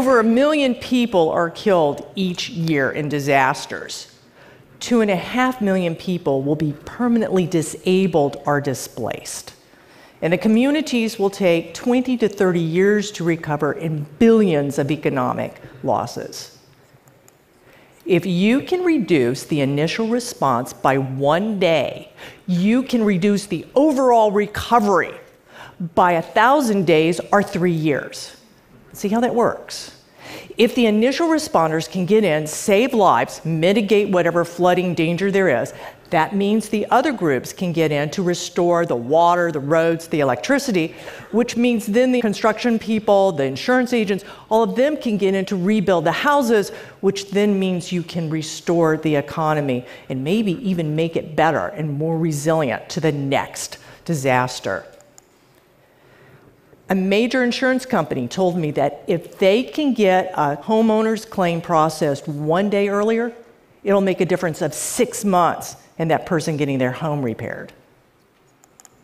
Over a million people are killed each year in disasters. Two and a half million people will be permanently disabled or displaced. And the communities will take 20 to 30 years to recover in billions of economic losses. If you can reduce the initial response by one day, you can reduce the overall recovery by a thousand days or three years. See how that works? If the initial responders can get in, save lives, mitigate whatever flooding danger there is, that means the other groups can get in to restore the water, the roads, the electricity, which means then the construction people, the insurance agents, all of them can get in to rebuild the houses, which then means you can restore the economy and maybe even make it better and more resilient to the next disaster. A major insurance company told me that if they can get a homeowner's claim processed one day earlier, it'll make a difference of six months in that person getting their home repaired.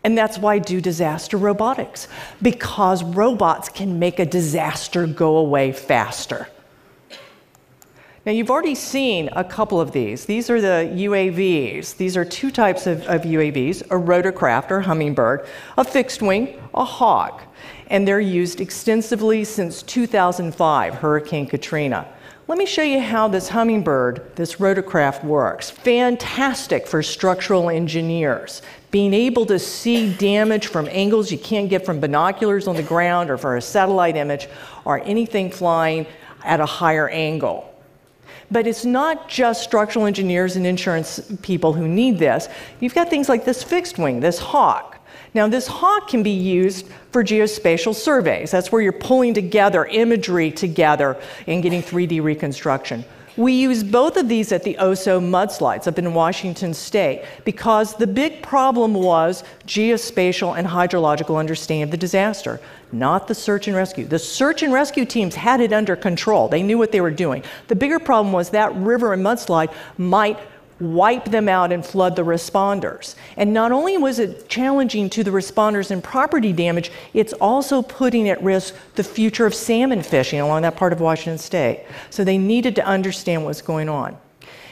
And that's why I do disaster robotics, because robots can make a disaster go away faster. Now, you've already seen a couple of these. These are the UAVs. These are two types of, of UAVs a rotorcraft or hummingbird, a fixed wing, a hawk and they're used extensively since 2005, Hurricane Katrina. Let me show you how this hummingbird, this rotorcraft works. Fantastic for structural engineers. Being able to see damage from angles you can't get from binoculars on the ground or for a satellite image or anything flying at a higher angle. But it's not just structural engineers and insurance people who need this. You've got things like this fixed wing, this hawk. Now, this hawk can be used for geospatial surveys. That's where you're pulling together imagery together and getting 3D reconstruction. We use both of these at the Oso mudslides up in Washington state because the big problem was geospatial and hydrological understanding of the disaster, not the search and rescue. The search and rescue teams had it under control, they knew what they were doing. The bigger problem was that river and mudslide might wipe them out and flood the responders. And not only was it challenging to the responders and property damage, it's also putting at risk the future of salmon fishing along that part of Washington state. So they needed to understand what's going on.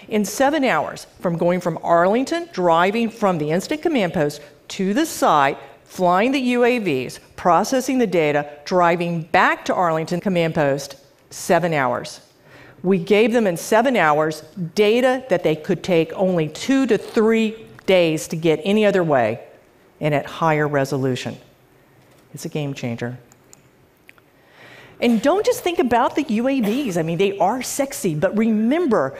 In seven hours, from going from Arlington, driving from the incident command post to the site, flying the UAVs, processing the data, driving back to Arlington command post, seven hours. We gave them in seven hours data that they could take only two to three days to get any other way and at higher resolution. It's a game changer. And don't just think about the UAVs. I mean, they are sexy, but remember,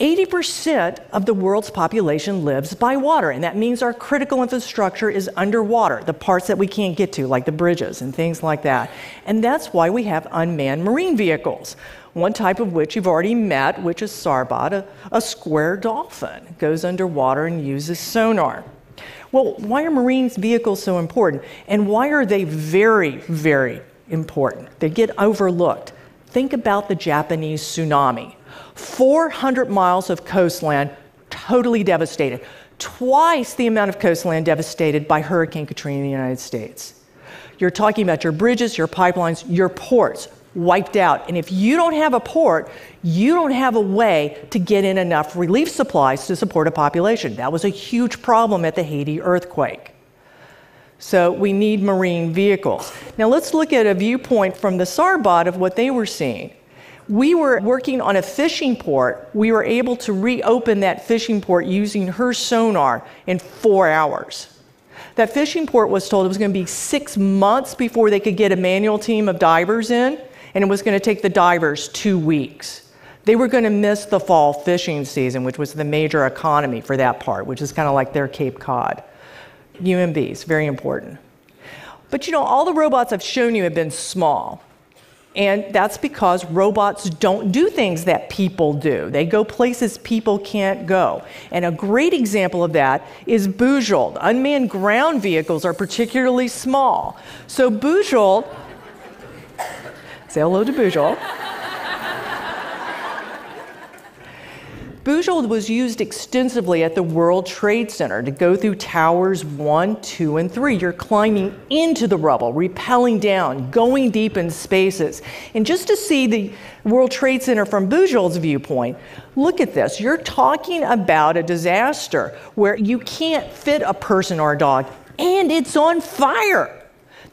80% of the world's population lives by water, and that means our critical infrastructure is underwater, the parts that we can't get to, like the bridges and things like that. And that's why we have unmanned marine vehicles one type of which you've already met, which is Sarbot, a, a square dolphin. Goes underwater and uses sonar. Well, why are marine vehicles so important? And why are they very, very important? They get overlooked. Think about the Japanese tsunami 400 miles of coastline totally devastated, twice the amount of coastland devastated by Hurricane Katrina in the United States. You're talking about your bridges, your pipelines, your ports, wiped out. And if you don't have a port, you don't have a way to get in enough relief supplies to support a population. That was a huge problem at the Haiti earthquake. So we need marine vehicles. Now let's look at a viewpoint from the Sarbot of what they were seeing. We were working on a fishing port. We were able to reopen that fishing port using her sonar in four hours. That fishing port was told it was going to be six months before they could get a manual team of divers in and it was going to take the divers two weeks. They were going to miss the fall fishing season, which was the major economy for that part, which is kind of like their Cape Cod. UMVs, very important. But you know, all the robots I've shown you have been small. And that's because robots don't do things that people do. They go places people can't go. And a great example of that is Bujold. Unmanned ground vehicles are particularly small. So Bujold Say hello to Bujold. Bujold was used extensively at the World Trade Center to go through towers one, two, and three. You're climbing into the rubble, rappelling down, going deep in spaces. And just to see the World Trade Center from Bujold's viewpoint, look at this. You're talking about a disaster where you can't fit a person or a dog, and it's on fire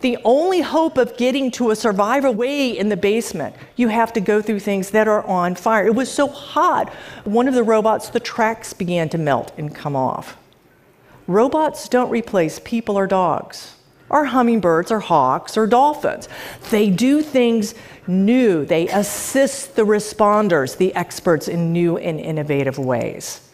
the only hope of getting to a survivor way in the basement, you have to go through things that are on fire. It was so hot. One of the robots, the tracks began to melt and come off. Robots don't replace people or dogs, or hummingbirds, or hawks, or dolphins. They do things new, they assist the responders, the experts, in new and innovative ways.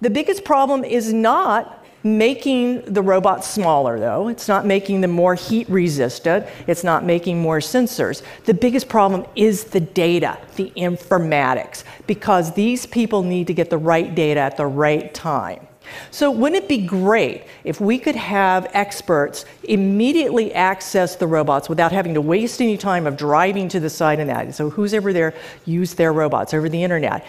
The biggest problem is not making the robots smaller, though. It's not making them more heat resistant. It's not making more sensors. The biggest problem is the data, the informatics, because these people need to get the right data at the right time. So, wouldn't it be great if we could have experts immediately access the robots without having to waste any time of driving to the site and that? So, who's ever there use their robots over the internet?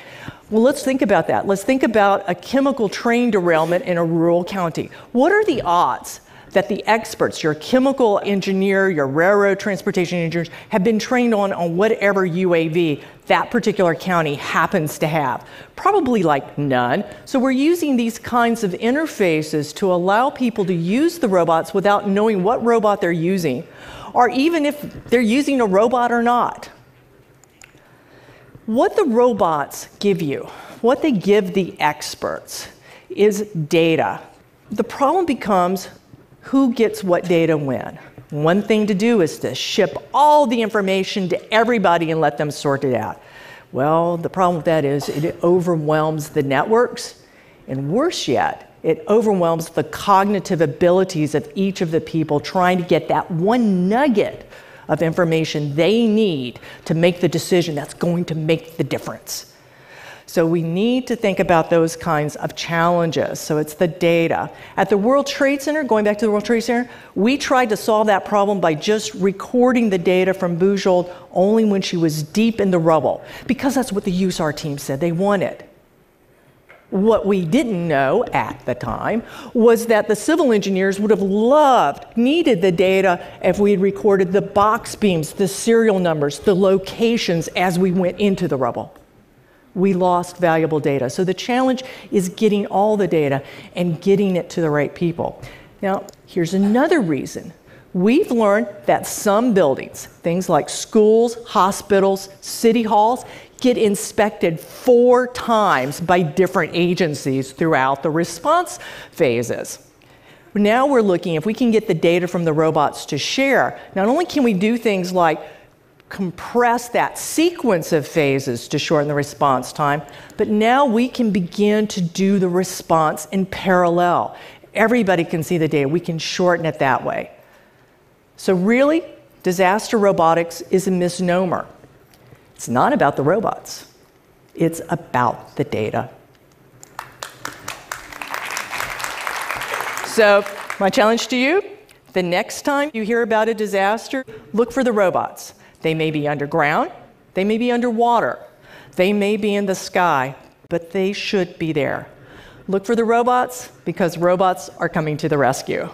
Well, let's think about that. Let's think about a chemical train derailment in a rural county. What are the odds that the experts, your chemical engineer, your railroad transportation engineers, have been trained on on whatever UAV that particular county happens to have? Probably like none. So we're using these kinds of interfaces to allow people to use the robots without knowing what robot they're using, or even if they're using a robot or not. What the robots give you, what they give the experts, is data. The problem becomes who gets what data when. One thing to do is to ship all the information to everybody and let them sort it out. Well, the problem with that is it overwhelms the networks, and worse yet, it overwhelms the cognitive abilities of each of the people trying to get that one nugget of information they need to make the decision that's going to make the difference. So we need to think about those kinds of challenges. So it's the data. At the World Trade Center, going back to the World Trade Center, we tried to solve that problem by just recording the data from Bujold only when she was deep in the rubble, because that's what the USAR team said they wanted. What we didn't know at the time was that the civil engineers would have loved, needed the data if we had recorded the box beams, the serial numbers, the locations as we went into the rubble we lost valuable data. So the challenge is getting all the data and getting it to the right people. Now, here's another reason. We've learned that some buildings, things like schools, hospitals, city halls, get inspected four times by different agencies throughout the response phases. Now we're looking if we can get the data from the robots to share. Not only can we do things like compress that sequence of phases to shorten the response time, but now we can begin to do the response in parallel. Everybody can see the data. We can shorten it that way. So, really, disaster robotics is a misnomer. It's not about the robots, it's about the data. So, my challenge to you the next time you hear about a disaster, look for the robots. They may be underground, they may be underwater, they may be in the sky, but they should be there. Look for the robots because robots are coming to the rescue.